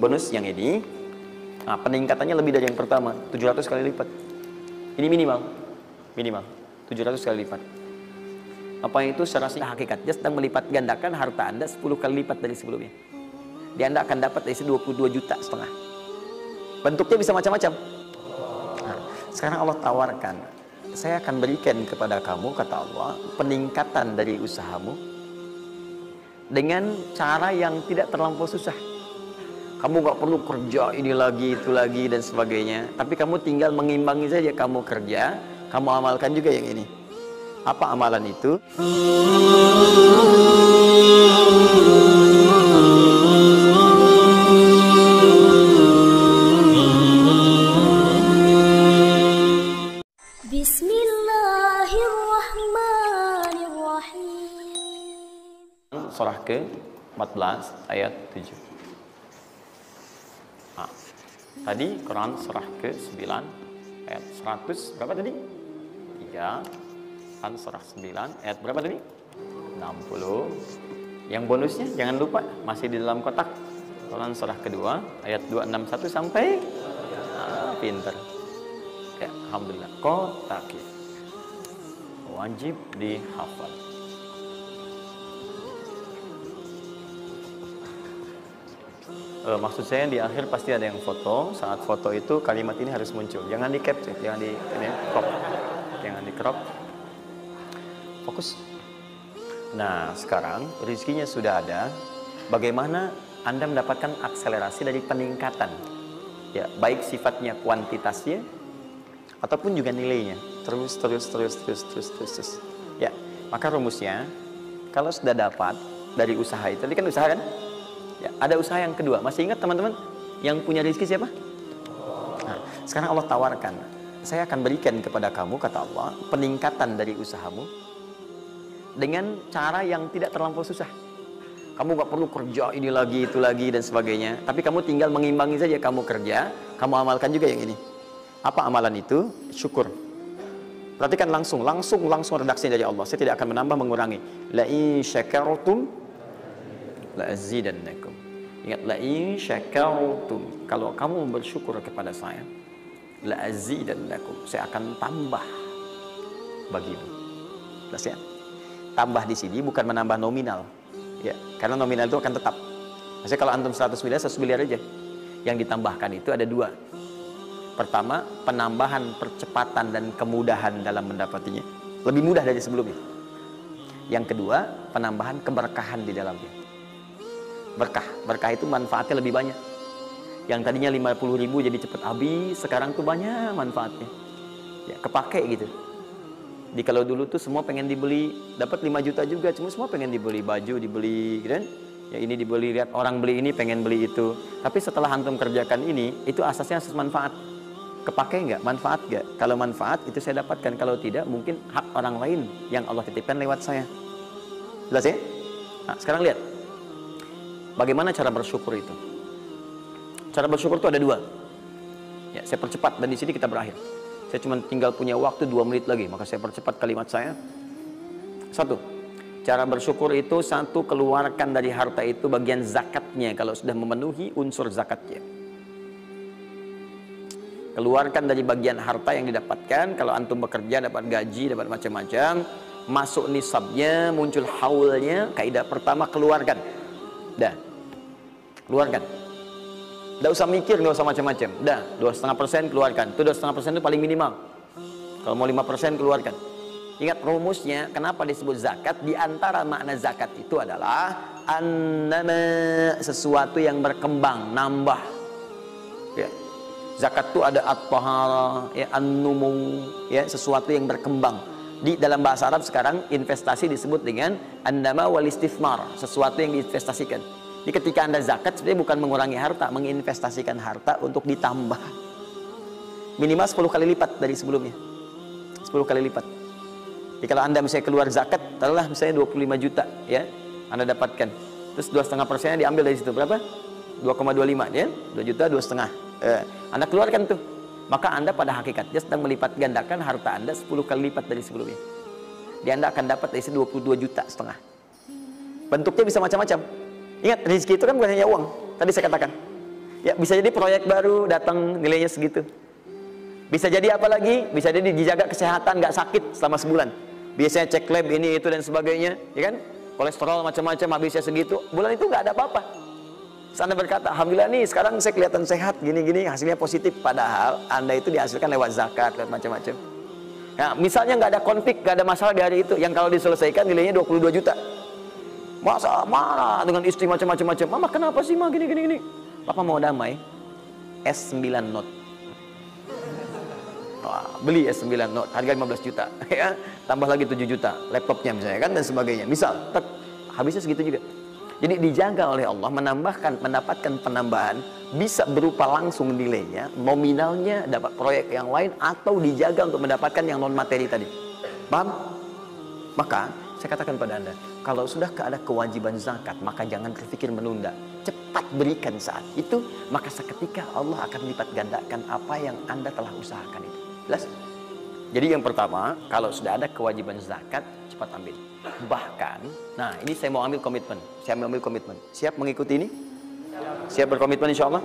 bonus yang ini nah, peningkatannya lebih dari yang pertama 700 kali lipat. Ini minimal minimal 700 kali lipat. Apa itu secara singkat? Hakikat. Dia sedang melipat gandakan harta anda 10 kali lipat dari sebelumnya. Dia anda akan dapat dari 22 juta setengah. Bentuknya bisa macam-macam. Nah, sekarang Allah tawarkan saya akan berikan kepada kamu kata Allah peningkatan dari usahamu dengan cara yang tidak terlampau susah kamu gak perlu kerja ini lagi itu lagi dan sebagainya. Tapi kamu tinggal mengimbangi saja kamu kerja kamu amalkan juga yang ini. Apa amalan itu? Bismillahirrahmanirrahim. Surah ke 14 ayat 7 Tadi Quran surah ke-9 ayat 100 berapa tadi? 3. Quran surah 9 ayat berapa tadi? 60. Yang bonusnya jangan lupa masih di dalam kotak. Quran surah kedua ayat 261 sampai ah, pinter. Ya, alhamdulillah. Kotak wajib dihafal. Uh, maksud saya di akhir pasti ada yang foto. Saat foto itu kalimat ini harus muncul. Jangan di capture jangan di ini crop. Jangan di crop fokus. Nah sekarang rezekinya sudah ada. Bagaimana anda mendapatkan akselerasi dari peningkatan? Ya baik sifatnya kuantitasnya ataupun juga nilainya. Terus terus terus terus terus terus, terus. ya maka rumusnya kalau sudah dapat dari usaha itu tadi kan usaha kan Ya, ada usaha yang kedua. Masih ingat teman-teman yang punya rezeki siapa? Nah, sekarang Allah tawarkan, saya akan berikan kepada kamu kata Allah peningkatan dari usahamu dengan cara yang tidak terlampau susah. Kamu gak perlu kerja ini lagi itu lagi dan sebagainya. Tapi kamu tinggal mengimbangi saja kamu kerja, kamu amalkan juga yang ini. Apa amalan itu? Syukur. Perhatikan langsung, langsung, langsung redaksi dari Allah. Saya tidak akan menambah mengurangi. La in syakartum la azidannakum. Ingat la in syakartum. Kalau kamu bersyukur kepada saya, la azidannakum. Saya akan tambah bagimu. Jelas ya? Tambah di sini bukan menambah nominal. Ya, karena nominal itu akan tetap. Maksudnya kalau antum 100 miliar, 100 miliar aja. Yang ditambahkan itu ada dua. Pertama, penambahan percepatan dan kemudahan dalam mendapatinya. Lebih mudah dari sebelumnya. Yang kedua, penambahan keberkahan di dalamnya berkah. Berkah itu manfaatnya lebih banyak. Yang tadinya 50 ribu jadi cepat habis sekarang tuh banyak manfaatnya. Ya kepake gitu. Di kalau dulu tuh semua pengen dibeli dapat 5 juta juga cuma semua pengen dibeli baju dibeli gitu kan? Ya ini dibeli lihat orang beli ini pengen beli itu. Tapi setelah antum kerjakan ini itu asasnya asas manfaat. Kepake nggak? Manfaat nggak? Kalau manfaat itu saya dapatkan. Kalau tidak mungkin hak orang lain yang Allah titipkan lewat saya. Jelas ya? Nah, sekarang lihat Bagaimana cara bersyukur itu? Cara bersyukur itu ada dua. Ya, saya percepat dan di sini kita berakhir. Saya cuma tinggal punya waktu dua menit lagi, maka saya percepat kalimat saya. Satu, cara bersyukur itu satu keluarkan dari harta itu bagian zakatnya kalau sudah memenuhi unsur zakatnya. Keluarkan dari bagian harta yang didapatkan kalau antum bekerja dapat gaji, dapat macam-macam, masuk nisabnya, muncul haulnya, kaidah pertama keluarkan Dah. Keluarkan. Tidak usah mikir, nggak usah macam-macam. Dah, dua setengah persen keluarkan. Itu dua setengah persen itu paling minimal. Kalau mau lima persen keluarkan. Ingat rumusnya, kenapa disebut zakat? Di antara makna zakat itu adalah annama sesuatu yang berkembang, nambah. Ya. Zakat itu ada at-tahara, ya, an-numu, ya, sesuatu yang berkembang. Di dalam bahasa Arab sekarang investasi disebut dengan annama wal istifmar, sesuatu yang diinvestasikan. Jadi ketika Anda zakat sebenarnya bukan mengurangi harta, menginvestasikan harta untuk ditambah. Minimal 10 kali lipat dari sebelumnya. 10 kali lipat. Jadi kalau Anda misalnya keluar zakat, taruhlah misalnya 25 juta ya, Anda dapatkan. Terus 2,5 persennya diambil dari situ berapa? 2,25 ya, 2 juta 2,5. Eh, anda keluarkan tuh maka Anda pada hakikatnya sedang melipat gandakan harta Anda 10 kali lipat dari sebelumnya. Di Anda akan dapat dari 22 juta setengah. Bentuknya bisa macam-macam. Ingat, rezeki itu kan bukan hanya uang. Tadi saya katakan. Ya, bisa jadi proyek baru datang nilainya segitu. Bisa jadi apa lagi? Bisa jadi dijaga kesehatan, nggak sakit selama sebulan. Biasanya cek lab ini itu dan sebagainya, ya kan? Kolesterol macam-macam habisnya segitu. Bulan itu nggak ada apa-apa. Anda berkata, Alhamdulillah nih sekarang saya kelihatan sehat, gini-gini, hasilnya positif. Padahal Anda itu dihasilkan lewat zakat, lewat macam-macam. Nah, misalnya nggak ada konflik, nggak ada masalah di hari itu, yang kalau diselesaikan nilainya 22 juta. Masa marah dengan istri macam-macam macam. Mama kenapa sih mah gini gini gini? Papa mau damai. S9 Note. Wah, beli S9 Note harga 15 juta ya. Tambah lagi 7 juta laptopnya misalnya kan dan sebagainya. Misal, tek, habisnya segitu juga. Jadi dijaga oleh Allah menambahkan mendapatkan penambahan bisa berupa langsung nilainya, nominalnya dapat proyek yang lain atau dijaga untuk mendapatkan yang non materi tadi. Paham? Maka saya katakan pada Anda, kalau sudah ada kewajiban zakat, maka jangan berpikir menunda. Cepat berikan saat itu, maka seketika Allah akan lipat gandakan apa yang Anda telah usahakan itu. Jelas? Jadi yang pertama, kalau sudah ada kewajiban zakat, cepat ambil. Bahkan, nah ini saya mau ambil komitmen. Saya mau ambil komitmen. Siap mengikuti ini? Siap berkomitmen insya Allah?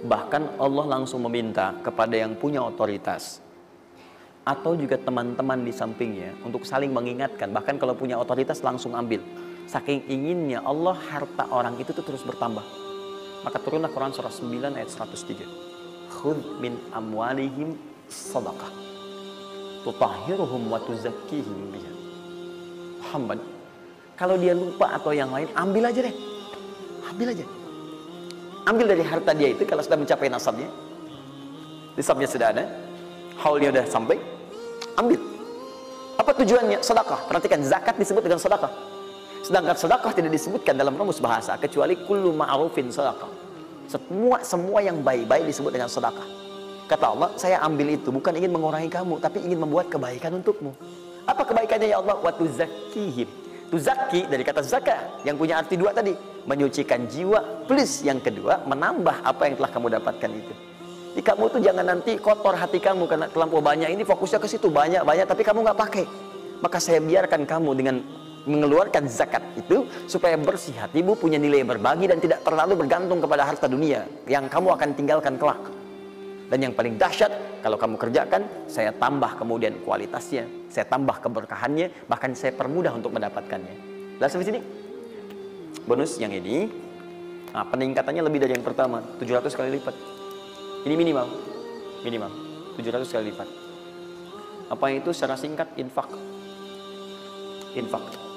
Bahkan Allah langsung meminta kepada yang punya otoritas atau juga teman-teman di sampingnya untuk saling mengingatkan bahkan kalau punya otoritas langsung ambil saking inginnya Allah harta orang itu tuh terus bertambah maka turunlah Quran surah 9 ayat 103 khud min amwalihim sadaqah tutahhiruhum wa tuzakkihim biha Muhammad kalau dia lupa atau yang lain ambil aja deh ambil aja ambil dari harta dia itu kalau sudah mencapai nasabnya nisabnya sudah ada haulnya sudah sampai ambil. Apa tujuannya? Sedekah. Perhatikan zakat disebut dengan sedekah. Sedangkan sedekah tidak disebutkan dalam rumus bahasa kecuali kullu ma'rufin sedekah. Semua semua yang baik-baik disebut dengan sedekah. Kata Allah, saya ambil itu bukan ingin mengurangi kamu, tapi ingin membuat kebaikan untukmu. Apa kebaikannya ya Allah? Wa tuzakkihim. Tuzakki dari kata zakat yang punya arti dua tadi, menyucikan jiwa plus yang kedua menambah apa yang telah kamu dapatkan itu. Jadi kamu tuh jangan nanti kotor hati kamu karena terlampau banyak ini fokusnya ke situ banyak banyak tapi kamu nggak pakai. Maka saya biarkan kamu dengan mengeluarkan zakat itu supaya bersih hatimu punya nilai berbagi dan tidak terlalu bergantung kepada harta dunia yang kamu akan tinggalkan kelak. Dan yang paling dahsyat kalau kamu kerjakan saya tambah kemudian kualitasnya, saya tambah keberkahannya, bahkan saya permudah untuk mendapatkannya. Lihat sampai sini. Bonus yang ini nah, peningkatannya lebih dari yang pertama, 700 kali lipat. Ini minimal. Minimal. 700 kali lipat. Apa itu secara singkat? Infak. Infak.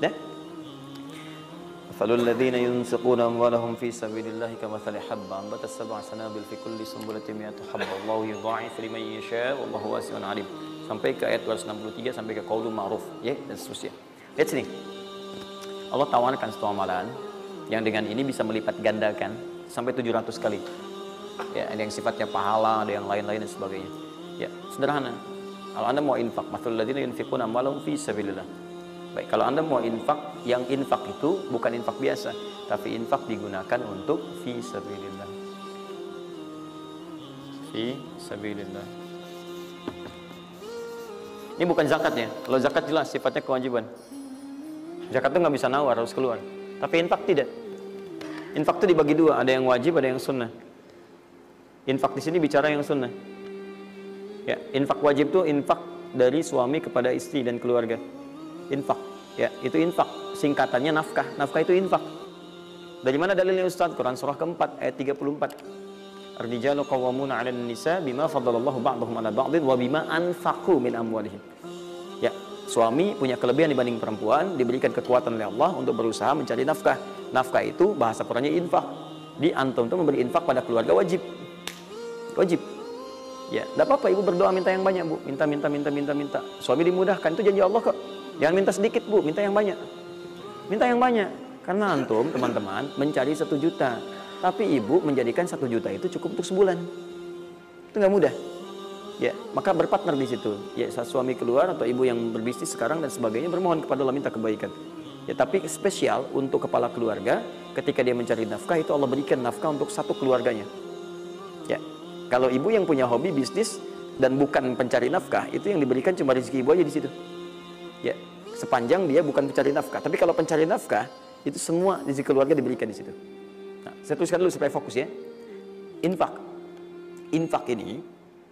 Sudah? مثل الذين ينفقون أموالهم في سبيل الله كمثل حبة أنبتت سبع سنابل في كل سنبلة مئة حبة الله يضاعف لمن يشاء والله واسع عليم sampai ke ayat 263 sampai ke qaulul ma'ruf ya dan seterusnya. Lihat sini. Allah tawarkan satu amalan yang dengan ini bisa melipat gandakan sampai 700 kali. Ya, ada yang sifatnya pahala, ada yang lain-lain dan sebagainya. Ya, sederhana. Kalau Anda mau infak, matul ladzina yunfiquna amwalahum fi sabilillah. Baik, kalau Anda mau infak, yang infak itu bukan infak biasa, tapi infak digunakan untuk fi sabilillah. Fi sabilillah. Ini bukan zakatnya. Kalau zakat jelas sifatnya kewajiban. Zakat itu nggak bisa nawar, harus keluar. Tapi infak tidak. Infak itu dibagi dua, ada yang wajib, ada yang sunnah. Infak di sini bicara yang sunnah. Ya, infak wajib itu infak dari suami kepada istri dan keluarga. Infak, ya, itu infak. Singkatannya nafkah. Nafkah itu infak. Dari mana dalilnya Ustaz? Quran surah keempat ayat 34. Ar-rijalu qawwamuna 'alan nisa bima faddalallahu ba'dahum 'ala ba'din wa bima anfaqu min amwalihim. Ya, suami punya kelebihan dibanding perempuan, diberikan kekuatan oleh Allah untuk berusaha mencari nafkah. Nafkah itu bahasa Qurannya infak. Di antum itu memberi infak pada keluarga wajib. Wajib. Ya, tidak apa-apa ibu berdoa minta yang banyak bu, minta minta minta minta minta. Suami dimudahkan itu janji Allah kok. Jangan minta sedikit bu, minta yang banyak. Minta yang banyak. Karena antum teman-teman mencari satu juta, tapi ibu menjadikan satu juta itu cukup untuk sebulan. Itu nggak mudah. Ya, maka berpartner di situ. Ya, saat suami keluar atau ibu yang berbisnis sekarang dan sebagainya bermohon kepada Allah minta kebaikan. Ya, tapi spesial untuk kepala keluarga ketika dia mencari nafkah itu Allah berikan nafkah untuk satu keluarganya. Ya. Kalau ibu yang punya hobi bisnis dan bukan pencari nafkah, itu yang diberikan cuma rezeki ibu aja di situ. Ya, sepanjang dia bukan pencari nafkah. Tapi kalau pencari nafkah, itu semua rezeki keluarga diberikan di situ. Nah, saya tuliskan dulu supaya fokus ya. Infak. Infak ini,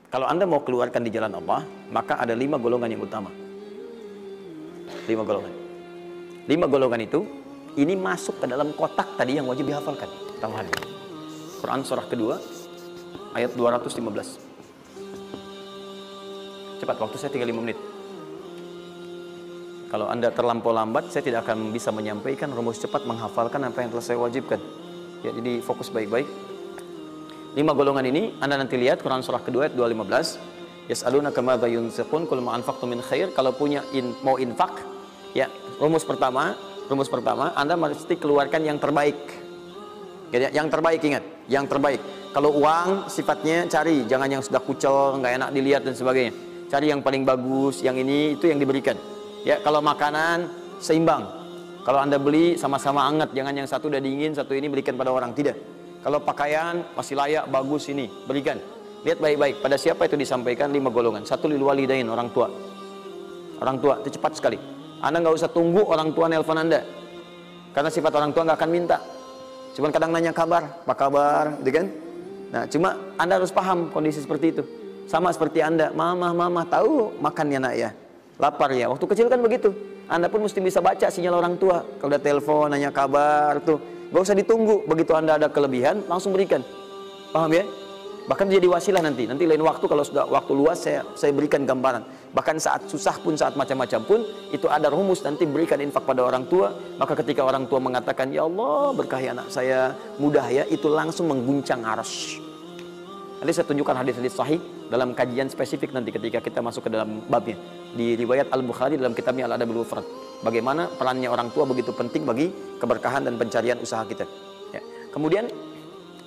kalau Anda mau keluarkan di jalan Allah, maka ada lima golongan yang utama. Lima golongan. Lima golongan itu, ini masuk ke dalam kotak tadi yang wajib dihafalkan. Tambahan. Quran surah kedua, ayat 215. Cepat, waktu saya tinggal 5 menit. Kalau Anda terlampau lambat, saya tidak akan bisa menyampaikan rumus cepat menghafalkan apa yang telah saya wajibkan. Ya, jadi fokus baik-baik. Lima golongan ini Anda nanti lihat Quran surah kedua ayat 215. Yas'aluna kama yunfiqun kul ma min khair. Kalau punya in, mau infak, ya, rumus pertama, rumus pertama Anda mesti keluarkan yang terbaik. Ya, yang terbaik ingat, yang terbaik. Kalau uang sifatnya cari, jangan yang sudah kucel, nggak enak dilihat dan sebagainya cari yang paling bagus, yang ini itu yang diberikan. Ya, kalau makanan seimbang. Kalau Anda beli sama-sama hangat, jangan yang satu udah dingin, satu ini berikan pada orang, tidak. Kalau pakaian masih layak, bagus ini, berikan. Lihat baik-baik, pada siapa itu disampaikan lima golongan. Satu lil walidain, orang tua. Orang tua itu cepat sekali. Anda nggak usah tunggu orang tua nelpon Anda. Karena sifat orang tua nggak akan minta. Cuman kadang nanya kabar, apa kabar, gitu kan? Nah, cuma Anda harus paham kondisi seperti itu. Sama seperti Anda, mama, mama, tahu makan ya nak ya. Lapar ya. Waktu kecil kan begitu. Anda pun mesti bisa baca sinyal orang tua. Kalau udah telepon, nanya kabar tuh. Gak usah ditunggu. Begitu Anda ada kelebihan, langsung berikan. Paham ya? Bahkan jadi wasilah nanti. Nanti lain waktu kalau sudah waktu luas saya saya berikan gambaran. Bahkan saat susah pun, saat macam-macam pun, itu ada rumus nanti berikan infak pada orang tua. Maka ketika orang tua mengatakan, Ya Allah berkahi anak saya mudah ya, itu langsung mengguncang arus. Nanti saya tunjukkan hadis-hadis sahih dalam kajian spesifik nanti ketika kita masuk ke dalam babnya. Di riwayat Al-Bukhari dalam kitabnya Al-Adabul Mufrad. Bagaimana perannya orang tua begitu penting bagi keberkahan dan pencarian usaha kita. Ya. Kemudian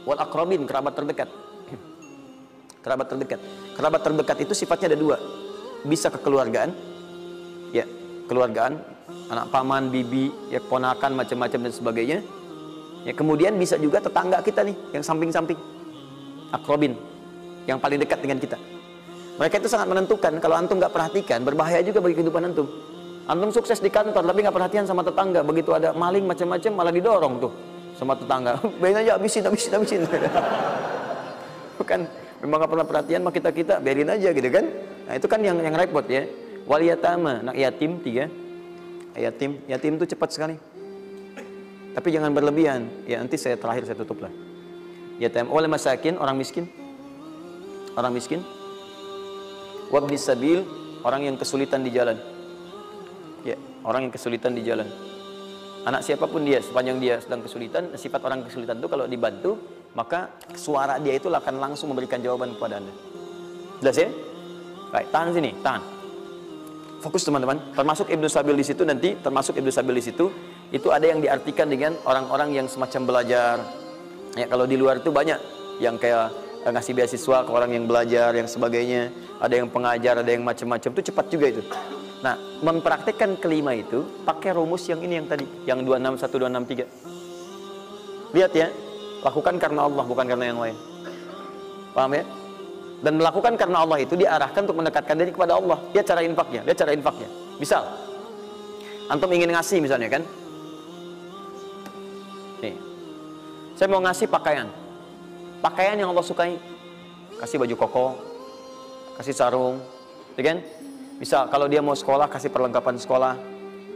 wal akrabin kerabat terdekat. kerabat terdekat. Kerabat terdekat itu sifatnya ada dua. Bisa kekeluargaan, ya keluargaan, anak paman, bibi, ya ponakan macam-macam dan sebagainya. Ya kemudian bisa juga tetangga kita nih yang samping-samping akrobin yang paling dekat dengan kita. Mereka itu sangat menentukan. Kalau antum nggak perhatikan, berbahaya juga bagi kehidupan antum. Antum sukses di kantor, tapi nggak perhatian sama tetangga. Begitu ada maling macam-macam, malah didorong tuh sama tetangga. Biarin aja, habisin, habisin, habisin. Bukan, memang nggak pernah perhatian sama kita kita, biarin aja gitu kan. Nah itu kan yang yang repot ya. Waliyatama, anak yatim tiga. Yatim, yatim itu cepat sekali. Tapi jangan berlebihan. Ya nanti saya terakhir saya tutup lah yatim oleh masakin orang miskin orang miskin wabni sabil orang yang kesulitan di jalan. Ya orang yang kesulitan di jalan. Anak siapa pun dia sepanjang dia sedang kesulitan sifat orang kesulitan itu kalau dibantu maka suara dia itu akan langsung memberikan jawaban kepada anda. Jelas ya? Baik tahan sini tahan. Fokus teman-teman. Termasuk ibnu sabil di situ nanti termasuk ibnu sabil di situ itu ada yang diartikan dengan orang-orang yang semacam belajar. Ya, kalau di luar itu banyak yang kayak ngasih beasiswa ke orang yang belajar, yang sebagainya. Ada yang pengajar, ada yang macam-macam. Itu cepat juga itu. Nah, mempraktekkan kelima itu pakai rumus yang ini yang tadi, yang 261263. Lihat ya, lakukan karena Allah bukan karena yang lain. Paham ya? Dan melakukan karena Allah itu diarahkan untuk mendekatkan diri kepada Allah. Lihat cara infaknya, lihat cara infaknya. Misal, antum ingin ngasih misalnya kan? Nih, saya mau ngasih pakaian. Pakaian yang Allah sukai. Kasih baju koko, kasih sarung, ya kan? Bisa kalau dia mau sekolah kasih perlengkapan sekolah,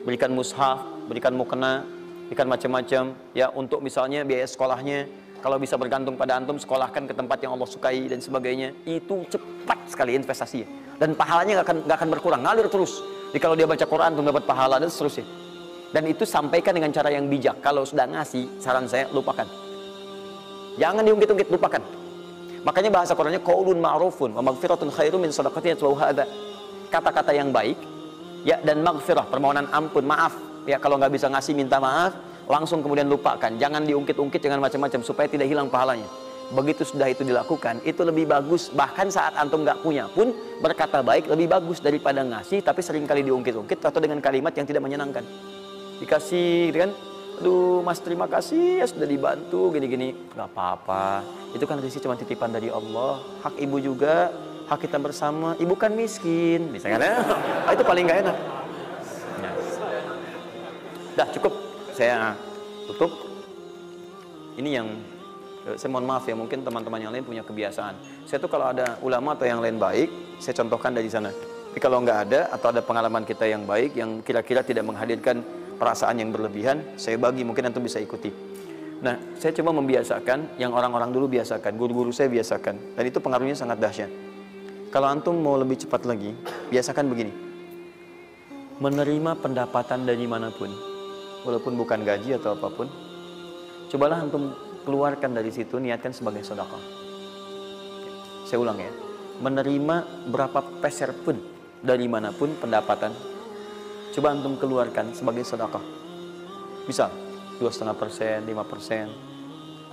berikan mushaf, berikan mukena, berikan macam-macam ya untuk misalnya biaya sekolahnya. Kalau bisa bergantung pada antum sekolahkan ke tempat yang Allah sukai dan sebagainya, itu cepat sekali investasi dan pahalanya nggak akan nggak akan berkurang, ngalir terus. Jadi kalau dia baca Quran untuk dapat pahala dan seterusnya. Dan itu sampaikan dengan cara yang bijak. Kalau sudah ngasih, saran saya lupakan. Jangan diungkit-ungkit, lupakan. Makanya bahasa Qurannya qaulun ma'rufun wa maghfiratun khairum min shadaqatin adza. Kata-kata yang baik ya dan maghfirah, permohonan ampun, maaf. Ya kalau nggak bisa ngasih minta maaf, langsung kemudian lupakan. Jangan diungkit-ungkit jangan macam-macam supaya tidak hilang pahalanya. Begitu sudah itu dilakukan, itu lebih bagus. Bahkan saat antum nggak punya pun berkata baik lebih bagus daripada ngasih tapi sering kali diungkit-ungkit atau dengan kalimat yang tidak menyenangkan. Dikasih gitu kan, aduh mas terima kasih ya sudah dibantu gini-gini nggak apa-apa itu kan rezeki cuma titipan dari Allah hak ibu juga hak kita bersama, ibu kan miskin, misalnya, ah, itu paling nggak enak. Ya. Dah cukup, saya tutup. Ini yang eh, saya mohon maaf ya, mungkin teman-teman yang lain punya kebiasaan. Saya tuh kalau ada ulama atau yang lain baik, saya contohkan dari sana. Tapi kalau nggak ada atau ada pengalaman kita yang baik, yang kira-kira tidak menghadirkan perasaan yang berlebihan, saya bagi mungkin antum bisa ikuti. Nah, saya coba membiasakan yang orang-orang dulu biasakan, guru-guru saya biasakan, dan itu pengaruhnya sangat dahsyat. Kalau antum mau lebih cepat lagi, biasakan begini. Menerima pendapatan dari mana pun, walaupun bukan gaji atau apa pun, cobalah antum keluarkan dari situ, niatkan sebagai sedekah. Saya ulang ya, menerima berapa peser pun dari mana pun pendapatan, coba antum keluarkan sebagai sedekah. Bisa dua setengah persen, lima persen,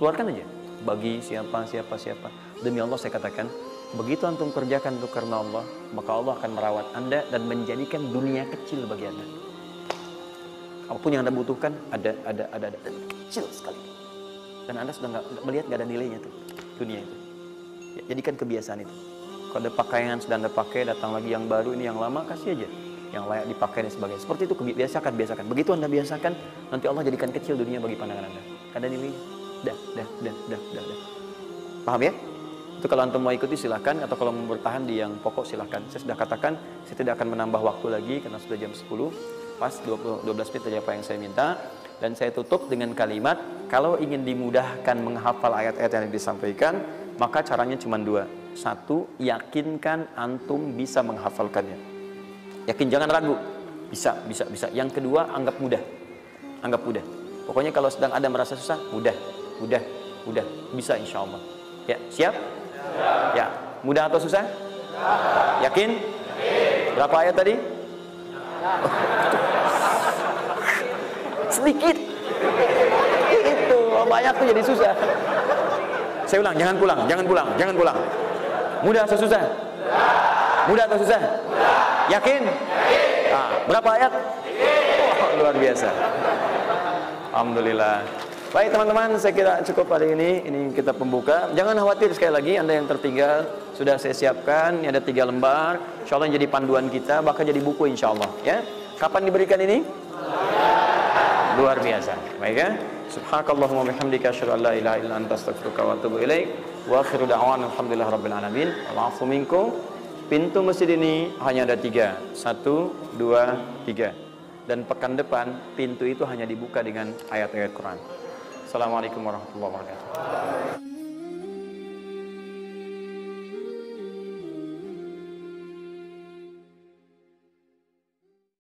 keluarkan aja. Bagi siapa, siapa, siapa. Demi Allah saya katakan, begitu antum kerjakan itu karena Allah, maka Allah akan merawat anda dan menjadikan dunia kecil bagi anda. Apa pun yang anda butuhkan, ada, ada, ada, ada, dan kecil sekali. Dan anda sudah nggak melihat nggak ada nilainya tuh dunia itu. Ya, jadikan kebiasaan itu. Kalau ada pakaian sudah anda pakai, datang lagi yang baru ini yang lama kasih aja yang layak dipakai dan sebagainya. Seperti itu biasakan, biasakan. Begitu Anda biasakan, nanti Allah jadikan kecil dunia bagi pandangan Anda. Ada nilainya. Dah, dah, dah, dah, dah, dah. Paham ya? Itu kalau Anda mau ikuti silahkan, atau kalau mau bertahan di yang pokok silahkan. Saya sudah katakan, saya tidak akan menambah waktu lagi, karena sudah jam 10. Pas 20, 12 menit dari apa yang saya minta. Dan saya tutup dengan kalimat, kalau ingin dimudahkan menghafal ayat-ayat yang disampaikan, maka caranya cuma dua. Satu, yakinkan antum bisa menghafalkannya. Yakin jangan ragu. Bisa, bisa, bisa. Yang kedua, anggap mudah. Anggap mudah. Pokoknya kalau sedang ada merasa susah, mudah, mudah, mudah. Bisa insya Allah. Ya, siap? Ya. Mudah atau susah? Yakin? Berapa ayat tadi? Sedikit. Itu banyak tuh jadi susah. Saya ulang, jangan pulang, jangan pulang, jangan pulang. Mudah atau susah? Mudah atau susah? Yakin? Nah, berapa ayat? Oh, luar biasa. Alhamdulillah. Baik teman-teman, saya kira cukup hari ini. Ini kita pembuka. Jangan khawatir sekali lagi, Anda yang tertinggal sudah saya siapkan. Ini ada tiga lembar. Insya Allah jadi panduan kita, bahkan jadi buku insya Allah. Ya, kapan diberikan ini? Luar biasa. Baik ya. Subhanakallahumma bihamdika asyhadu an la ilaha illa anta astaghfiruka wa atubu ilaik. Wa akhiru da'wana alhamdulillah rabbil alamin. Wal minkum. Pintu masjid ini hanya ada tiga. Satu, dua, tiga. Dan pekan depan, pintu itu hanya dibuka dengan ayat-ayat Quran. Assalamualaikum warahmatullahi wabarakatuh.